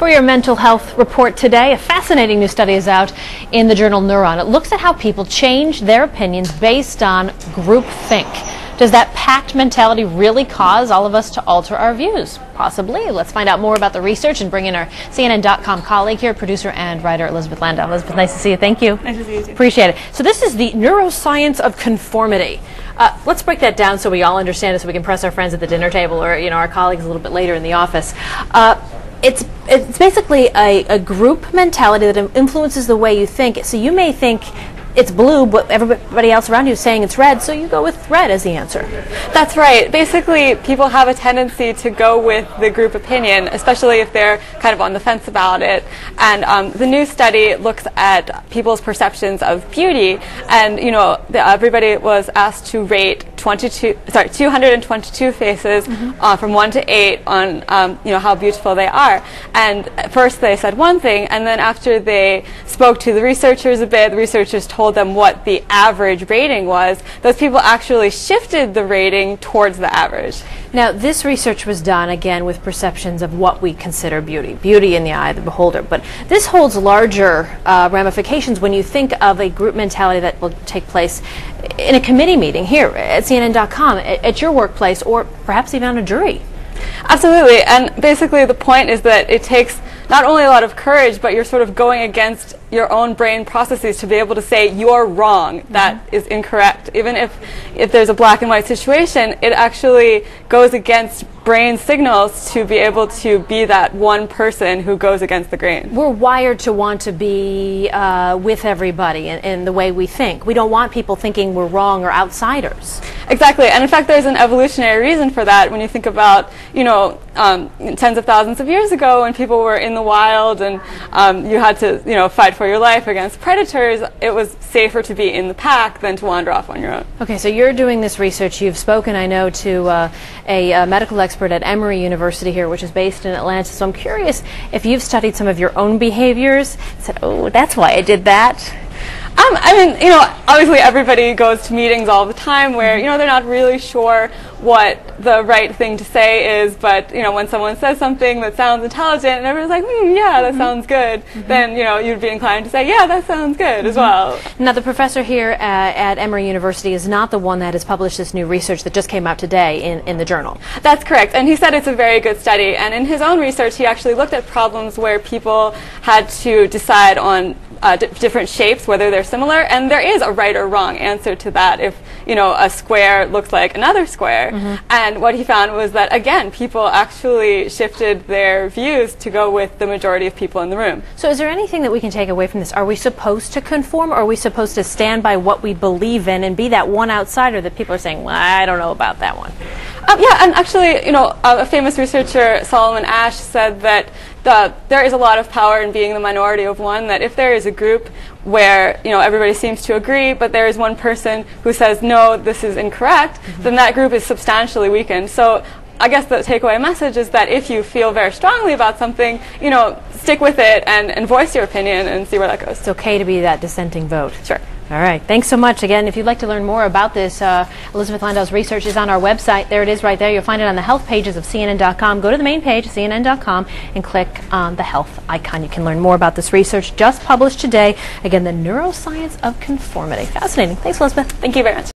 For your mental health report today, a fascinating new study is out in the journal Neuron. It looks at how people change their opinions based on groupthink. Does that packed mentality really cause all of us to alter our views? Possibly. Let's find out more about the research and bring in our CNN.com colleague here, producer and writer Elizabeth Landau. Elizabeth, nice to see you. Thank you. Nice to see you too. Appreciate it. So this is the neuroscience of conformity. Uh, let's break that down so we all understand it so we can press our friends at the dinner table or you know our colleagues a little bit later in the office. Uh, it's it's basically a, a group mentality that influences the way you think. So you may think it's blue, but everybody else around you is saying it's red, so you go with red as the answer. That's right. Basically, people have a tendency to go with the group opinion, especially if they're kind of on the fence about it. And um, the new study looks at people's perceptions of beauty, and you know, the, everybody was asked to rate 22, sorry, 222 faces mm-hmm. uh, from one to eight on, um, you know, how beautiful they are. And first they said one thing, and then after they spoke to the researchers a bit, the researchers told them what the average rating was. Those people actually shifted the rating towards the average. Now, this research was done again with perceptions of what we consider beauty, beauty in the eye of the beholder. But this holds larger uh, ramifications when you think of a group mentality that will take place in a committee meeting here at CNN.com, at, at your workplace, or perhaps even on a jury. Absolutely, and basically the point is that it takes not only a lot of courage, but you're sort of going against your own brain processes to be able to say you're wrong, that mm -hmm. is incorrect. Even if if there's a black and white situation, it actually goes against brain signals to be able to be that one person who goes against the grain. We're wired to want to be uh, with everybody in, in, the way we think. We don't want people thinking we're wrong or outsiders. Exactly, and in fact, there's an evolutionary reason for that. When you think about, you know, um, tens of thousands of years ago, when people were in the wild and um, you had to, you know, fight for your life against predators, it was safer to be in the pack than to wander off on your own. Okay, so you're doing this research. You've spoken, I know, to uh, a, a medical expert at Emory University here, which is based in Atlanta. So I'm curious if you've studied some of your own behaviors. And said, oh, that's why I did that. Um, I mean, you know, obviously everybody goes to meetings all the time where, you know, they're not really sure what the right thing to say is, but, you know, when someone says something that sounds intelligent and everyone's like, hmm, yeah, that mm -hmm. sounds good, mm -hmm. then, you know, you'd be inclined to say, yeah, that sounds good mm -hmm. as well. Now, the professor here uh, at Emory University is not the one that has published this new research that just came out today in, in the journal. That's correct. And he said it's a very good study. And in his own research, he actually looked at problems where people had to decide on uh, different shapes, whether they're similar, and there is a right or wrong answer to that. If you know a square looks like another square, mm -hmm. and what he found was that again, people actually shifted their views to go with the majority of people in the room. So, is there anything that we can take away from this? Are we supposed to conform, or are we supposed to stand by what we believe in and be that one outsider that people are saying, "Well, I don't know about that one"? Um, yeah, and actually, you know, a famous researcher, Solomon Asch, said that the, there is a lot of power in being the minority of one, that if there is a group where you know everybody seems to agree, but there is one person who says no, this is incorrect, mm -hmm. then that group is substantially weakened. So I guess the takeaway message is that if you feel very strongly about something, you know, stick with it and, and voice your opinion and see where that goes. It's okay to be that dissenting vote. Sure. All right. Thanks so much. Again, if you'd like to learn more about this, uh, Elizabeth Landau's research is on our website. There it is right there. You'll find it on the health pages of CNN.com. Go to the main page, CNN.com, and click on the health icon. You can learn more about this research just published today. Again, the neuroscience of conformity. Fascinating. Thanks, Elizabeth. Thank you very much.